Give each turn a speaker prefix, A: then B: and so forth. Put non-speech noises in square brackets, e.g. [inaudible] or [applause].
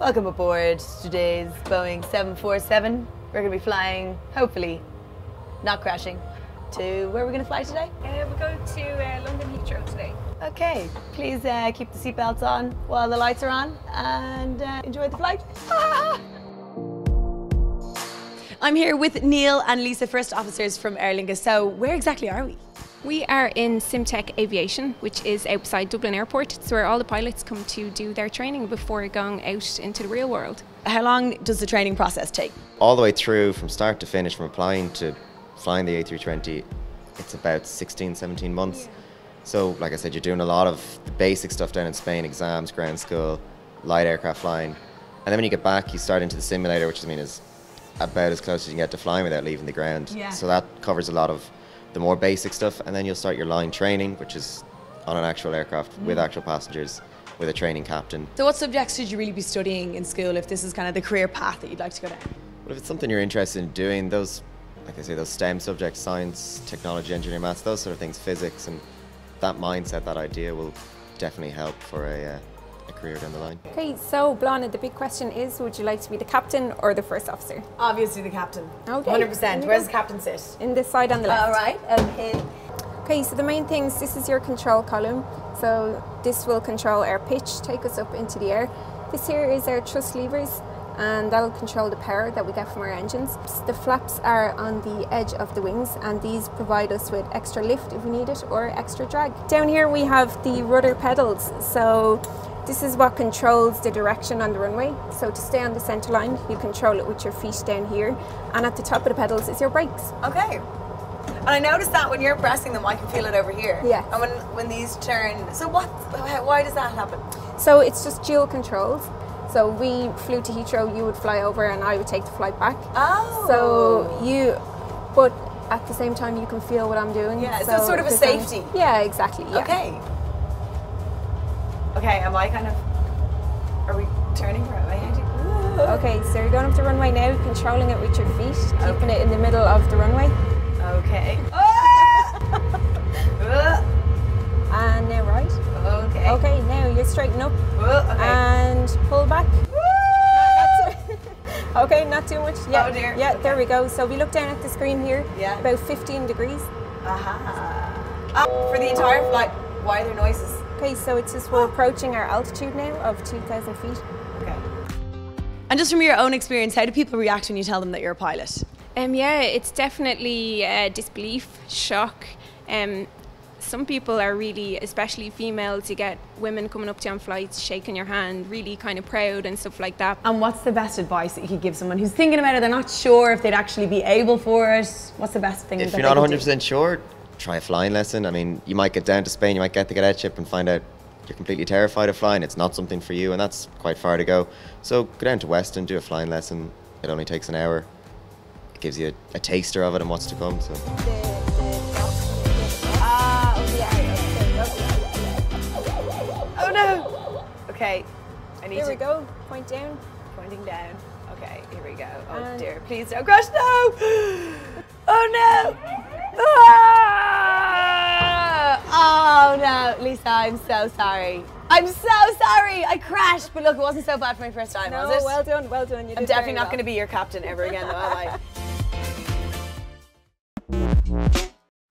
A: Welcome aboard today's Boeing 747. We're going to be flying, hopefully, not crashing, to where we're going to fly today.
B: Uh, we're going to uh, London Heathrow today.
A: Okay, please uh, keep the seatbelts on while the lights are on and uh, enjoy the flight. [laughs] I'm here with Neil and Lisa, first officers from Aer Lingus. So, where exactly are we?
B: We are in Simtech Aviation, which is outside Dublin Airport. It's where all the pilots come to do their training before going out into the real world.
A: How long does the training process take?
C: All the way through, from start to finish, from applying to flying the A320, it's about 16, 17 months. Yeah. So, like I said, you're doing a lot of the basic stuff down in Spain exams, ground school, light aircraft flying. And then when you get back, you start into the simulator, which I mean is about as close as you can get to flying without leaving the ground.
A: Yeah.
C: So that covers a lot of the more basic stuff, and then you'll start your line training, which is on an actual aircraft mm. with actual passengers with a training captain.
A: So, what subjects should you really be studying in school if this is kind of the career path that you'd like to go down?
C: Well, if it's something you're interested in doing, those, like I say, those STEM subjects, science, technology, engineering, maths, those sort of things, physics, and that mindset, that idea will definitely help for a. Uh, a career down the line.
B: Okay, so Bláthnaid, the big question is would you like to be the captain or the first officer?
A: Obviously the captain.
B: Okay.
A: 100%. Where does the captain sit?
B: In this side on the left.
A: All right, okay.
B: Okay, so the main things this is your control column. So this will control our pitch, take us up into the air. This here is our thrust levers and that'll control the power that we get from our engines. The flaps are on the edge of the wings and these provide us with extra lift if we need it or extra drag. Down here we have the rudder pedals. So this is what controls the direction on the runway. So to stay on the centre line, you control it with your feet down here. And at the top of the pedals is your brakes.
A: Okay. And I noticed that when you're pressing them, I can feel it over here.
B: Yeah.
A: And when, when these turn, so what, why does that happen?
B: So it's just dual controls. So we flew to Heathrow, you would fly over and I would take the flight back.
A: Oh.
B: So you, but at the same time you can feel what I'm doing.
A: Yeah, so, so sort of a safety.
B: yeah, exactly. Yeah.
A: Okay. Okay, am I kind of, are we turning right
B: Okay, so you're going up the runway now, controlling it with your feet, okay. keeping it in the middle of the runway.
A: Okay. [laughs] [laughs]
B: and now right.
A: Okay.
B: Okay, now you're straighten up.
A: Okay.
B: And pull back. [laughs] okay, not too much. Yeah,
A: oh dear.
B: Yeah, okay. there we go. So we look down at the screen here.
A: Yeah.
B: About 15 degrees.
A: Aha. Uh -huh. for the entire flight, why are there noises?
B: Okay, so it's just we're approaching our altitude now of 2,000 feet.
A: Okay. And just from your own experience, how do people react when you tell them that you're a pilot?
B: Um, yeah, it's definitely uh, disbelief, shock. Um, some people are really, especially females, you get women coming up to you on flights, shaking your hand, really kind of proud and stuff like that.
A: And what's the best advice that you could give someone who's thinking about it, they're not sure if they'd actually be able for it? What's the best thing
C: If you're not 100% sure, try a flying lesson. I mean, you might get down to Spain, you might get the cadet ship and find out you're completely terrified of flying. It's not something for you, and that's quite far to go. So go down to Weston, do a flying lesson. It only takes an hour. It gives you a, a taster of it and what's to come. So.
A: Oh no! Okay, I need
B: here
A: to.
B: we go. Point down.
A: Pointing down. Okay, here we go. Oh and dear, please don't crash. No! [gasps] Oh no! Ah! Oh no, Lisa, I'm so sorry. I'm so sorry. I crashed, but look, it wasn't so bad for my first time,
B: no,
A: was it?
B: well done, well done. You
A: I'm definitely not well. going to be your captain ever again, though, am I? [laughs]